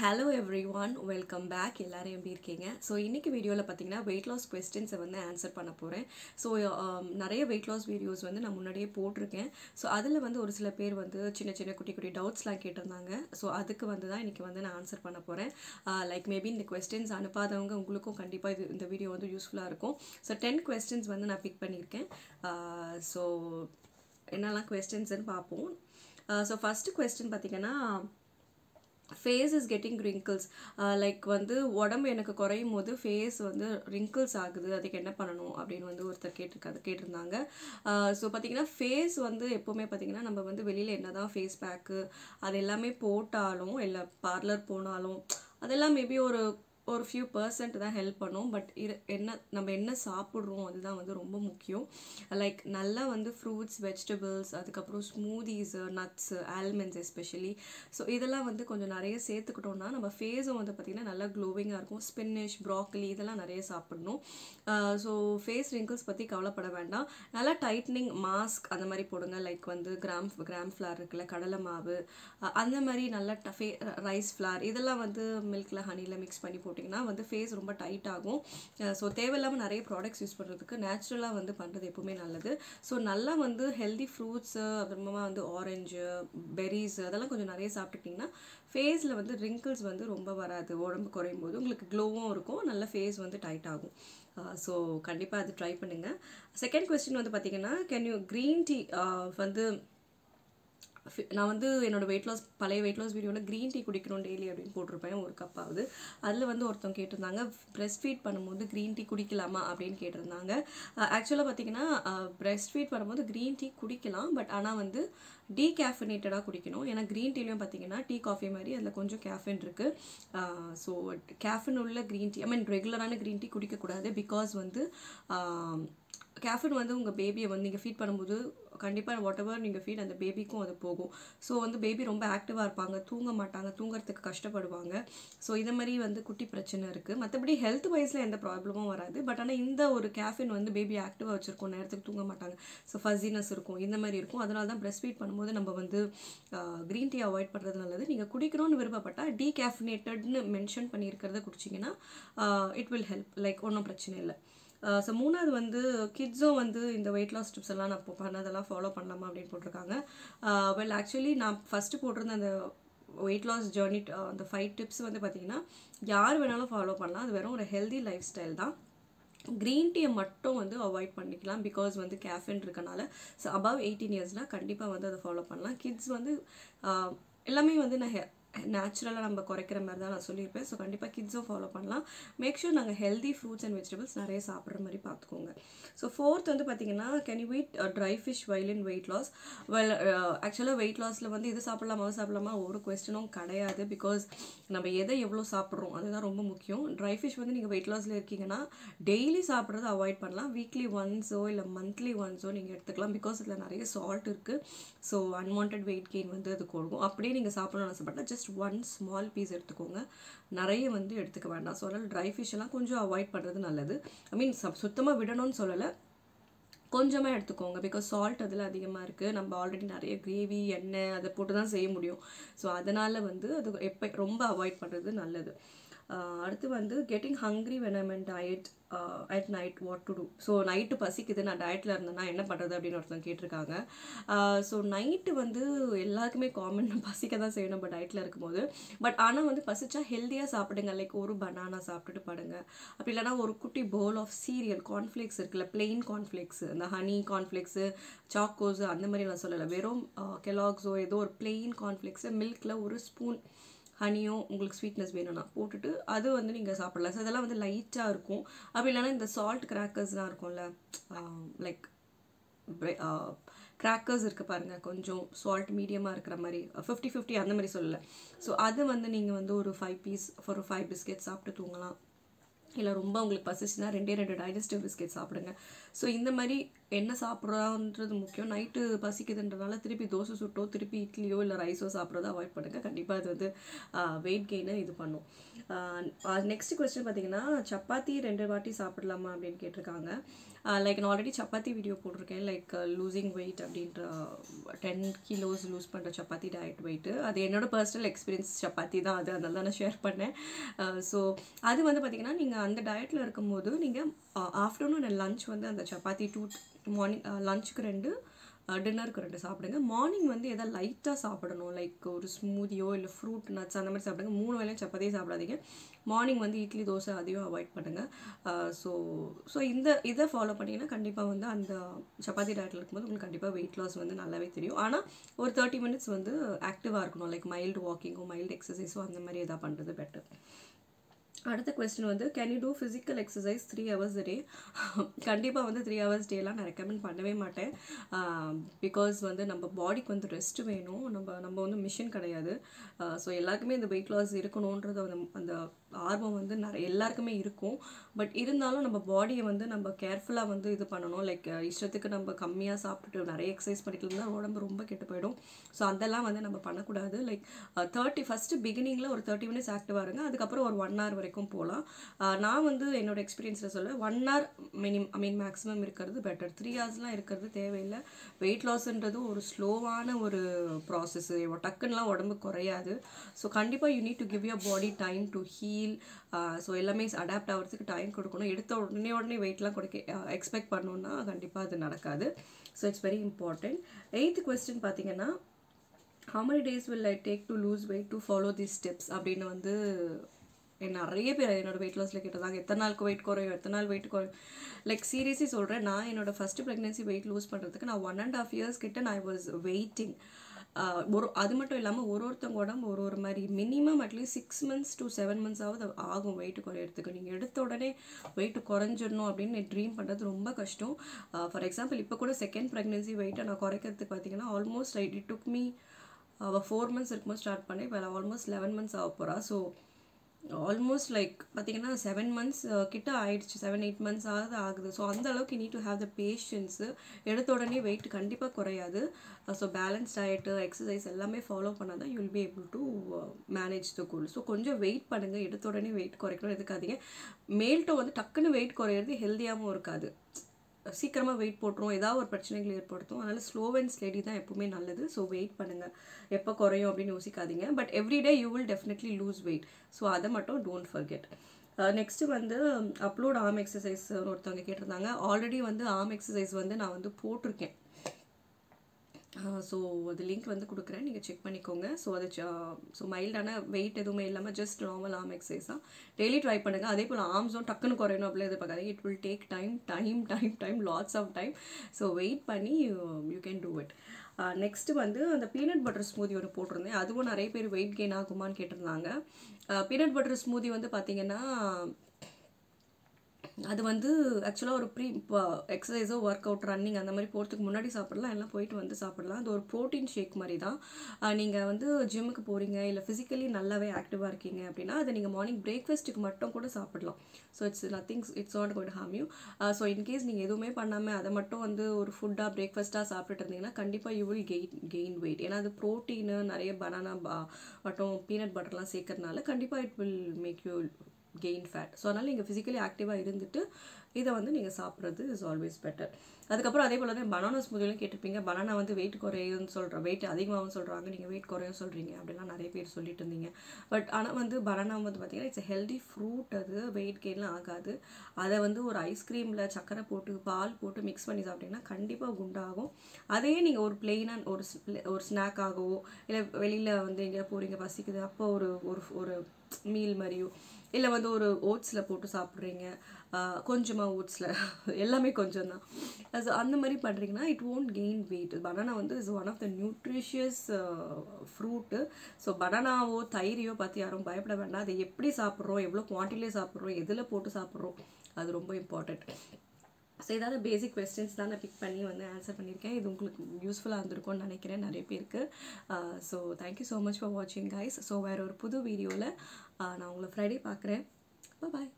Hello everyone welcome back எல்லோரும் எப்படி இருக்கீங்க? ஸோ இன்றைக்கி வீடியோவில் பார்த்தீங்கன்னா வெயிட் லாஸ் கொஸ்டின்ஸை வந்து ஆன்சர் பண்ண போகிறேன் ஸோ um, நிறைய வெயிட் லாஸ் வீடியோஸ் வந்து நான் முன்னாடியே போட்டிருக்கேன். ஸோ அதில் வந்து ஒரு சில பேர் வந்து சின்ன சின்ன குட்டி குட்டி டவுட்ஸ்லாம் கேட்டிருந்தாங்க. ஸோ அதுக்கு வந்து தான் இன்றைக்கி வந்து நான் ஆன்சர் பண்ண போகிறேன் லைக் மேபி இந்த கொஸ்டின்ஸ் அனுப்பாதவங்க உங்களுக்கும் கண்டிப்பாக இது இந்த வீடியோ வந்து யூஸ்ஃபுல்லாக இருக்கும். ஸோ டென் கொஸ்டின்ஸ் வந்து நான் பிக் பண்ணியிருக்கேன். Uh, ஸோ என்னெல்லாம் கொஸ்டின்ஸ்னு பார்ப்போம். Uh, ஸோ ஃபஸ்ட்டு கொஸ்டின் பார்த்தீங்கன்னா face is getting wrinkles like வந்து உடம்பு எனக்கு குறையும் போது ஃபேஸ் வந்து ரிங்கிள்ஸ் ஆகுது. அதுக்கு என்ன பண்ணணும் அப்படின்னு வந்து ஒருத்தர் கேட்டிருக்காது கேட்டிருந்தாங்க. Uh, ஸோ பார்த்தீங்கன்னா ஃபேஸ் வந்து எப்போவுமே பார்த்தீங்கன்னா நம்ம வந்து வெளியில் என்ன தான் ஃபேஸ் பேக்கு அது எல்லாமே போட்டாலும் இல்லை பார்லர் போனாலும் அதெல்லாம் மேபி ஒரு ஒரு ஃபியூ பர்சன்ட் தான் ஹெல்ப் பண்ணும். பட் இரு என்ன நம்ம என்ன சாப்பிட்றோம் அதுதான் வந்து ரொம்ப முக்கியம். லைக் நல்லா வந்து ஃப்ரூட்ஸ் வெஜிடபிள்ஸ் அதுக்கப்புறம் smoothies nuts almonds especially so இதெல்லாம் வந்து கொஞ்சம் நிறைய சேர்த்துக்கிட்டோம்னா நம்ம ஃபேஸும் வந்து பார்த்திங்கன்னா நல்லா க்ளோவிங்காக இருக்கும். ஸ்பின்னிஷ் ப்ராக்கலி இதெல்லாம் நிறைய சாப்பிடணும். ஸோ ஃபேஸ் ரிங்கிள்ஸ் பற்றி கவலைப்பட வேண்டாம். நல்லா டைட்னிங் மாஸ்க் அந்த மாதிரி போடுங்க. லைக் வந்து கிராம் கிராம் ஃப்ளார் இருக்குல்ல கடலை மாவு அந்த மாதிரி நல்லா டஃபே ரைஸ் ஃப்ளார் இதெல்லாம் வந்து மில்கில் ஹனியில் மிக்ஸ் பண்ணி போட்டு போட்டிங்கன்னா வந்து ஃபேஸ் ரொம்ப டைட் ஆகும். ஸோ தேவையில்லாமல் நிறைய ப்ராடக்ட்ஸ் யூஸ் பண்ணுறதுக்கு நேச்சுரலாக வந்து பண்ணுறது எப்பவுமே நல்லது. ஸோ நல்லா வந்து ஹெல்தி ஃப்ரூட்ஸு அப்புறமா வந்து ஆரஞ்சு பெரிஸ் அதெல்லாம் கொஞ்சம் நிறைய சாப்பிட்டுட்டிங்கன்னா ஃபேஸில் வந்து ரிங்கிள்ஸ் வந்து ரொம்ப வராது. உடம்பு குறையும் போது உங்களுக்கு க்ளோவும் இருக்கும். நல்ல ஃபேஸ் வந்து டைட் ஆகும். ஸோ கண்டிப்பாக அது ட்ரை பண்ணுங்கள் செகண்ட் கொஸ்டின் வந்து பார்த்திங்கன்னா கேன் யூ க்ரீன் டீ வந்து நான் வந்து என்னோடய வெயிட் லாஸ் பழைய வெயிட் லாஸ் வீடியோவில் க்ரீன் டீ குடிக்கணும் டெய்லி அப்படின்னு போட்டிருப்பேன் ஒரு கப்பாவது அதில் வந்து ஒருத்தவங்க கேட்டிருந்தாங்க பிரெஸ்ட் ஃபீட் பண்ணும்போது க்ரீன் டீ குடிக்கலாமா அப்படின்னு கேட்டிருந்தாங்க. ஆக்சுவலாக பார்த்தீங்கன்னா பிரெஸ்ட் ஃபீட் பண்ணும்போது க்ரீன் டீ குடிக்கலாம் பட் ஆனால் வந்து டீ கேஃபினேட்டடாக குடிக்கணும். ஏன்னா க்ரீன் டீலையும் பார்த்தீங்கன்னா டீ காஃபி மாதிரி அதில் கொஞ்சம் கேஃபின் இருக்குது ஸோ கேஃபின் உள்ள க்ரீன் டீ ஐ மீன் ரெகுலரான க்ரீன் டீ குடிக்கக்கூடாது பிகாஸ் வந்து கேஃபின் வந்து உங்கள் பேபியை வந்து நீங்கள் ஃபீட் பண்ணும்போது கண்டிப்பாக வாட் எவர் நீங்கள் ஃபீட் அந்த பேபிக்கும் அது போகும். ஸோ வந்து பேபி ரொம்ப ஆக்டிவாக இருப்பாங்க தூங்க மாட்டாங்க தூங்குறதுக்கு கஷ்டப்படுவாங்க. ஸோ இதை மாதிரி வந்து குட்டி பிரச்சனை இருக்குது மற்றபடி ஹெல்த் வைஸில் எந்த ப்ராப்ளமும் வராது. பட் ஆனால் இந்த ஒரு கேஃபின் வந்து பேபி ஆக்டிவாக வச்சுருக்கோம் நேரத்துக்கு தூங்க மாட்டாங்க. ஸோ ஃபஸினஸ் இருக்கும் இந்த மாதிரி இருக்கும். அதனால தான் ப்ரெஸ்ட் ஃபீட் பண்ணும்போது நம்ம வந்து க்ரீன் டீ அவாய்ட் பண்ணுறது நல்லது. நீங்கள் குடிக்கணும்னு விருப்பப்பட்டால் டீ கேஃபினேட்டட்னு மென்ஷன் பண்ணியிருக்கிறத குடிச்சிங்கன்னா இட் வில் ஹெல்ப் லைக் ஒன்றும் பிரச்சனை இல்லை. ஸோ மூணாவது வந்து கிட்ஸும் வந்து இந்த வெயிட் லாஸ் டிப்ஸ் எல்லாம் நான் இப்போ பண்ணதெல்லாம் ஃபாலோ பண்ணலாமா அப்படின்னு போட்டிருக்காங்க. வெல் ஆக்சுவலி நான் ஃபஸ்ட்டு போட்டிருந்த அந்த வெயிட் லாஸ் ஜேர்னி அந்த ஃபைவ் டிப்ஸ் வந்து பார்த்திங்கன்னா யார் வேணாலும் ஃபாலோ பண்ணலாம். அது வெறும் ஒரு ஹெல்தி லைஃப் ஸ்டைல் தான் க்ரீன் டீயை மட்டும் வந்து அவாய்ட் பண்ணிக்கலாம். பிகாஸ் வந்து கேஃபின் இருக்கனால ஸோ அபவ் எயிட்டீன் இயர்ஸ்னால் கண்டிப்பாக வந்து அதை ஃபாலோ பண்ணலாம். கிட்ஸ் வந்து எல்லாமே வந்து நான் நேச்சுரலாக நம்ம குறைக்கிற மாதிரி தான் நான் சொல்லியிருப்பேன். ஸோ கண்டிப்பாக கிட்ஸும் ஃபாலோ பண்ணலாம். மேக் ஷூர் நாங்கள் ஹெல்தி ஃப்ரூட்ஸ் அண்ட் வெஜிடபிள்ஸ் நிறைய சாப்பிட்ற மாதிரி பார்த்துக்கோங்க. ஸோ ஃபோர்த் வந்து பார்த்தீங்கன்னா can you eat dry fish while in weight loss well ஆக்சுவலாக வெயிட் லாஸில் வந்து இது சாப்பிடலாமா அது சாப்பிடலாமா ஒரு கொஸ்டினும் கிடையாது. பிகாஸ் நம்ம எதை எவ்வளோ சாப்பிட்றோம் அதுதான் ரொம்ப முக்கியம். ட்ரை ஃபிஷ் வந்து நீங்கள் வெயிட் லாஸில் இருக்கீங்கன்னா டெய்லி சாப்பிட்றத அவாய்ட் பண்ணலாம். வீக்லி ஒன்ஸோ இல்லை மந்த்லி ஒன்ஸோ நீங்கள் எடுத்துக்கலாம். பிகாஸ் இதில் நிறைய சால்ட் இருக்குது ஸோ அன்வான்ட் வெயிட் கெயின் வந்து அது கொடுக்கும் அப்படியே நீங்கள் சாப்பிடணும்னு ஆசைப்பட்டால் ஜஸ்ட் ஒன் ஸ்மால் பீஸ் எடுத்துக்கோங்க. நிறைய வந்து எடுத்துக்க வேண்டாம். ஸோ அதனால் ட்ரை ஃபிஷ் எல்லாம் கொஞ்சம் அவாய்ட் பண்ணுறது நல்லது. ஐ மீன் சுத்தமாக விடணும்னு சொல்லலை. கொஞ்சமாக எடுத்துக்கோங்க. பிகாஸ் சால்ட் அதில் அதிகமாக இருக்குது நம்ம ஆல்ரெடி நிறைய கிரேவி எண்ணெய் அதை போட்டு தான் செய்ய முடியும். ஸோ அதனால் வந்து அது எப்போ ரொம்ப அவாய்ட் பண்ணுறது நல்லது. அடுத்து வந்து getting hungry when I'm on diet at night what to do so night பசிக்குது நான் டயட்டில் இருந்தேன்னா என்ன பண்ணுறது அப்படின்னு ஒருத்தவங்க கேட்டிருக்காங்க. ஸோ நைட்டு வந்து எல்லாருக்குமே காமன் பசிக்க தான் செய்யணும் நம்ம டயட்டில் இருக்கும்போது. பட் ஆனால் வந்து பசிச்சா ஹெல்த்தியாக சாப்பிடுங்க. லைக் ஒரு பனானா சாப்பிட்டுட்டு படுங்க. அப்படி இல்லைனா ஒரு குட்டி பவுல் ஆஃப் சீரியல் கார்ன்ஃப்ளேக்ஸ் இருக்குல்ல பிளெயின் கார்ன்ஃப்ளேக்ஸ் இந்த ஹனி கார்ன்ஃப்ளேக்ஸு சாக்கோஸு அந்த மாதிரி நான் சொல்லலை. வெறும் கெலாக்ஸோ ஏதோ ஒரு பிளெயின் கார்ன்ஃப்ளேக்ஸு மில்கில் ஒரு ஸ்பூன் ஹனியும் உங்களுக்கு ஸ்வீட்னஸ் வேணும்னா போட்டுட்டு அது வந்து நீங்கள் சாப்பிடலாம். ஸோ இதெல்லாம் வந்து லைட்டாக இருக்கும். அப்படி இல்லைன்னா இந்த சால்ட் கிராக்கர்ஸ்லாம் இருக்கும்ல லைக் கிராக்கர்ஸ் இருக்குது பாருங்கள் கொஞ்சம் சால்ட் மீடியமாக இருக்கிற மாதிரி ஃபிஃப்டி ஃபிஃப்டி அந்த மாதிரி சொல்லலை. ஸோ அது வந்து நீங்கள் வந்து ஒரு ஃபைவ் பீஸ் ஒரு ஃபைவ் பிஸ்கெட் சாப்பிட்டு தூங்கலாம். இல்லை ரொம்ப உங்களுக்கு பசிச்சுன்னா ரெண்டே ரெண்டு டைஜஸ்டிவ் பிஸ்கெட் சாப்பிடுங்க. ஸோ இந்த மாதிரி என்ன சாப்பிட்றான்றது முக்கியம். நைட்டு பசிக்குதுன்றனால திருப்பி தோசை சுட்டோ திருப்பி இட்லியோ இல்லை ரைஸோ சாப்பிட்றத அவாய்ட் பண்ணுங்கள் கண்டிப்பாக அது வந்து வெயிட் கெயினை இது பண்ணும். நெக்ஸ்ட் கொஸ்டின் பார்த்தீங்கன்னா சப்பாத்தி ரெண்டு வாட்டி சாப்பிடலாமா அப்படின்னு கேட்டிருக்காங்க. லைக் நான் ஆல்ரெடி சப்பாத்தி வீடியோ போட்டிருக்கேன். லைக் லூசிங் வெயிட் அப்படின்ற டென் கிலோஸ் லூஸ் பண்ணுற சப்பாத்தி டயட் வெயிட்டு அது என்னோடய பர்சனல் எக்ஸ்பீரியன்ஸ் சப்பாத்தி தான் அது. அதனால தான் நான் ஷேர் பண்ணேன். ஸோ அது வந்து பார்த்திங்கன்னா நீங்கள் அந்த டயட்டில் இருக்கும்போது நீங்கள் ஆஃப்டர்நூன் அண்ட் லஞ்ச் வந்து அந்த சப்பாத்தி டூ மார்னிங் லஞ்சுக்கு uh, ரெண்டு uh, டின்னருக்கு ரெண்டு சாப்பிடுங்க. மார்னிங் வந்து எதாவது லைட்டாக சாப்பிடணும்? லைக் ஒரு ஸ்மூதியோ இல்லை ஃப்ரூட் நட்ஸ் அந்த மாதிரி சாப்பிடுங்க. மூணு வேலையும் சப்பாத்தியும் சாப்பிடாதீங்க. மார்னிங் வந்து இட்லி தோசை அதையும் அவாய்ட் பண்ணுங்கள் ஸோ uh, ஸோ இந்த இதை ஃபாலோ பண்ணிங்கன்னா கண்டிப்பாக வந்து அந்த சப்பாத்தி டயட்டில் இருக்கும்போது உங்களுக்கு கண்டிப்பாக வெயிட் லாஸ் வந்து நல்லாவே தெரியும். ஆனால் ஒரு தேர்ட்டி மினிட்ஸ் வந்து ஆக்டிவாக இருக்கணும். லைக் மைல்டு வாக்கிங்கோ மைல்டு எக்ஸசைஸோ அந்த மாதிரி எதாவது பண்ணுறது பெட்டர் அடுத்த கொஸ்டின் வந்து can you do physical exercise three hours day கண்டிப்பாக வந்து த்ரீ ஹவர்ஸ் டேலாம் நான் ரெக்கமெண்ட் பண்ணவே மாட்டேன். பிகாஸ் வந்து நம்ம பாடிக்கு வந்து ரெஸ்ட் வேணும். நம்ம நம்ம வந்து மிஷின் கிடையாது. ஸோ எல்லாருக்குமே இந்த வெயிட் லாஸ் இருக்கணுன்றது அந்த அந்த ஆர்வம் வந்து நிறைய எல்லாருக்குமே இருக்கும். பட் இருந்தாலும் நம்ம பாடியை வந்து நம்ம கேர்ஃபுல்லாக வந்து இது பண்ணணும். லைக் இஷ்டத்துக்கு நம்ம கம்மியாக சாப்பிட்டுட்டு நிறைய எக்ஸசைஸ் பண்ணிக்கலாம் இருந்தால் உடம்பு ரொம்ப கெட்டு போயிடும். ஸோ அதெல்லாம் வந்து நம்ம பண்ணக்கூடாது. லைக் தேர்ட்டி ஃபஸ்ட்டு பிகினிங்கில் ஒரு தேர்ட்டி மினிட்ஸ் ஆக்டிவாக இருங்க. அதுக்கப்புறம் ஒரு ஒன் ஹவர் வரைக்கும் போகலாம். நான் வந்து என்னோட எக்ஸ்பீரியன்ஸில் சொல்ல one hour minimum I mean maximum இருக்கிறது பெட்டர் த்ரீ ஹவர்ஸ்லாம் இருக்கிறது தேவையில்லை. வெயிட் லாஸ்ன்றது ஒரு ஸ்லோவான ஒரு ப்ராசஸ் டக்குன்னெலாம் உடம்பு குறையாது. ஸோ கண்டிப்பாக you need to give your body time to heal so எல்லாமே அடாப்ட் ஆகிறதுக்கு டைம் கொடுக்கணும். எடுத்த உடனே உடனே வெயிட்லாம் கொடுக்க எக்ஸ்பெக்ட் பண்ணோன்னா கண்டிப்பாக அது நடக்காது. So it's very important eighth question பார்த்தீங்கன்னா how many days will I take to lose weight to follow these steps அப்படின்னு வந்து நிறைய பேர் என்னோடய வெயிட் லாஸில் கேட்டதாங்க எத்தனை நாளுக்கு வெயிட் குறையும் எத்தனை நாள் வெயிட் குறையும். லைக் சீரியஸி சொல்கிறேன் நான் என்னோட ஃபஸ்ட்டு ப்ரெக்னென்சி வெயிட் லூஸ் பண்ணுறதுக்கு நான் ஒன் அண்ட் ஆஃப் இயர்ஸ் கிட்ட நான் வாஸ் வெயிட்டிங் ஒரு அது மட்டும் இல்லாமல் ஒரு ஒருத்தவங்க உடம்பு ஒரு ஒரு மாதிரி minimum at least six months to seven மந்த்ஸாவது ஆகும் வெயிட் குறையிறதுக்கு. நீங்கள் எடுத்த உடனே வெயிட் குறைஞ்சிடணும் அப்படின்னு ட்ரீம் பண்ணுறது ரொம்ப கஷ்டம். ஃபார் எக்ஸாம்பிள் இப்போ கூட செகண்ட் ப்ரெக்னென்சி வெயிட்டை நான் குறைக்கிறதுக்கு பார்த்தீங்கன்னா almost I it took me அவள் ஃபோர் மந்த்ஸ் இருக்கும்போது ஸ்டார்ட் பண்ணேன் இப்போ ஆல்மோஸ்ட் லெவன் மந்த்ஸ் ஆக போகிறா ஸோ ஆல்மோஸ்ட் லைக் பார்த்தீங்கன்னா செவன் மந்த்ஸ் கிட்ட ஆயிடுச்சு. செவன் எயிட் மந்த்ஸ் ஆகுது ஆகுது. ஸோ அந்த அளவுக்கு need to have the patience எடுத்த உடனே வெயிட் கண்டிப்பாக குறையாது. ஸோ பேலன்ஸ் டயட்டு எக்ஸசைஸ் எல்லாமே ஃபாலோ பண்ணால் தான் you'll be able to manage the cool so கொஞ்சம் வெயிட் பண்ணுங்கள் எடுத்த உடனே வெயிட் குறைக்கணும். எதுக்காதீங்க. மேல்ட்டோ வந்து டக்குன்னு வெயிட் குறையிறது ஹெல்த்தியாகவும் இருக்காது. சீக்கிரமாக வெயிட் போட்டுரும். ஏதாவது ஒரு பிரச்சனைகள் ஏற்படுத்தும். அதனால் ஸ்லோ அண்ட் ஸ்டெடி தான் எப்பவுமே நல்லது. ஸோ வெயிட் பண்ணுங்கள் எப்போ குறையும் அப்படின்னு யோசிக்காதீங்க. But everyday you will definitely lose weight so அதை மட்டும் டோன்ட் ஃபர்கெட் நெக்ஸ்ட்டு வந்து அப்லோட் ஆர்ம் எக்ஸசைஸ்னு ஒருத்தவங்க கேட்டிருந்தாங்க. ஆல்ரெடி வந்து ஆர்ம் எக்ஸசைஸ் வந்து நான் வந்து போட்டிருக்கேன். ஸோ அது லிங்க் வந்து கொடுக்குறேன். நீங்கள் செக் பண்ணிக்கோங்க. ஸோ அது ஸோ மைல்டான வெயிட் எதுவுமே இல்லாமல் ஜஸ்ட் நார்மல் ஆர்ம் எக்ஸசைஸாக டெய்லி ட்ரை பண்ணுங்கள் அதே போல் ஆர்ம்ஸும் டக்குன்னு குறையணும் அப்படிலாம் எதிர்பார்க்காதீங்க it will take time time time time lots of time so weight பண்ணி you can do it next வந்து அந்த பீனட் பட்டர் ஸ்மூதி ஒன்று போட்டிருந்தேன். அதுவும் நிறைய பேர் வெயிட் கெயின் ஆகுமான்னு கேட்டிருந்தாங்க. பீனட் பட்டர் ஸ்மூதி வந்து பார்த்தீங்கன்னா அது வந்து ஆக்சுவலாக ஒரு ப்ரீ எக்ஸசைஸோ ஒர்க் அவுட் ரன்னிங் அந்த மாதிரி போகிறதுக்கு முன்னாடி சாப்பிடலாம். எல்லாம் போயிட்டு வந்து சாப்பிடலாம். அது ஒரு ப்ரோட்டீன் ஷேக் மாதிரி தான். நீங்கள் வந்து ஜிம்முக்கு போகிறீங்க இல்லை ஃபிசிக்கலி நல்லாவே ஆக்டிவாக இருக்கீங்க அப்படின்னா அதை நீங்கள் மார்னிங் பிரேக்ஃபாஸ்ட்டுக்கு மட்டும் கூட சாப்பிடலாம். So it's nothing it's not got harm you so in case நீங்கள் எதுவுமே பண்ணாமல் அதை மட்டும் வந்து ஒரு ஃபுட்டாக பிரேக்ஃபாஸ்ட்டாக சாப்பிட்டுட்டு இருந்தீங்கன்னா கண்டிப்பாக you will gain gain weight ஏன்னா அது ப்ரோட்டீனு நிறைய பனானா பா மட்டும் பீனட் பட்டர்லாம் சேர்க்கறதுனால கண்டிப்பாக it will make you gain fat so அதனால் நீங்கள் ஃபிசிக்கலி ஆக்டிவாக இருந்துட்டு இதை வந்து நீங்கள் சாப்பிட்றது இஸ் ஆல்வேஸ் பெட்டர் அதுக்கப்புறம் அதே போல் தான் பனானா ஸ்மூதிலும் கேட்டிருப்பீங்க. பனானா வந்து வெயிட் குறையும்னு சொல்கிற வெயிட் அதிகமாகவும் சொல்கிறாங்க நீங்கள் வெயிட் குறையும் சொல்கிறீங்க அப்படிலாம் நிறைய பேர் சொல்லிட்டு இருந்தீங்க. பட் ஆனால் வந்து பனானா வந்து பார்த்தீங்கன்னா இட்ஸ் ஹெல்தி ஃப்ரூட் அது வெயிட் கெயின்லாம் ஆகாது. அதை வந்து ஒரு ஐஸ்கிரீமில் சக்கரை போட்டு பால் போட்டு மிக்ஸ் பண்ணி சாப்பிட்டீங்கன்னா கண்டிப்பாக குண்டாகும். அதையே நீங்கள் ஒரு பிளெயினாக ஒரு ஒரு ஸ்நாக்காகவோ இல்லை வெளியில் வந்து எங்கேயா போகிறீங்க பசிக்குது அப்போ ஒரு ஒரு ஒரு மீல் மாதிரியோ இல்லை வந்து ஒரு ஓட்ஸில் போட்டு சாப்பிட்றீங்க கொஞ்சமாக ஓட்ஸில். எல்லாமே கொஞ்சம் தான் ஸோ அந்த மாதிரி பண்ணுறீங்கன்னா it won't gain weight banana வந்து is one of the nutritious fruit so பனானாவோ தயிரையோ பார்த்து யாரும் பயப்பட வேண்டாம். அதை எப்படி சாப்பிட்றோம் எவ்வளோ குவான்டிட்டிலே சாப்பிட்றோம் எதில் போட்டு சாப்பிட்றோம் அது ரொம்ப இம்பார்ட்டண்ட் ஸோ ஏதாவது பேசிக் கொஸ்டின்ஸ் தான் நான் பிக் பண்ணி வந்து ஆன்சர் பண்ணியிருக்கேன். இது உங்களுக்கு யூஸ்ஃபுல்லாக இருந்திருக்கும்னு நினைக்கிறேன் நிறைய பேருக்கு. So thank you so much for வாட்சிங் கைஸ் ஸோ வேறு ஒரு புது வீடியோவில் uh, நான் உங்களை ஃப்ரைடே பார்க்குறேன். பாய்